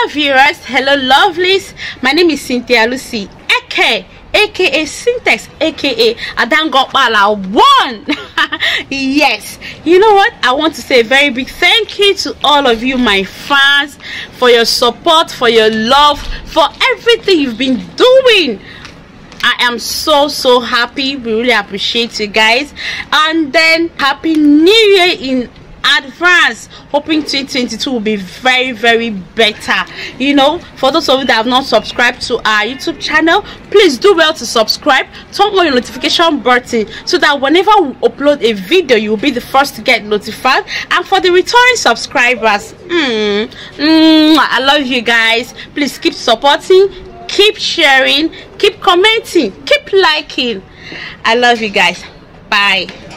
Hello viewers, hello lovelies. My name is Cynthia Lucy Eke, aka Cyntex, aka Adangopala One. yes, you know what? I want to say a very big thank you to all of you, my fans, for your support, for your love, for everything you've been doing. I am so so happy. We really appreciate you guys. And then happy new year in advance hoping 2022 will be very very better. You know for those of you that have not subscribed to our youtube channel please do well to subscribe. Turn on your notification button so that whenever we upload a video you will be the first to get notified. And for the returning subscribers mm, mm, i love you guys. Please keep supporting keep sharing keep commenting keep liking. I love you guys. Bye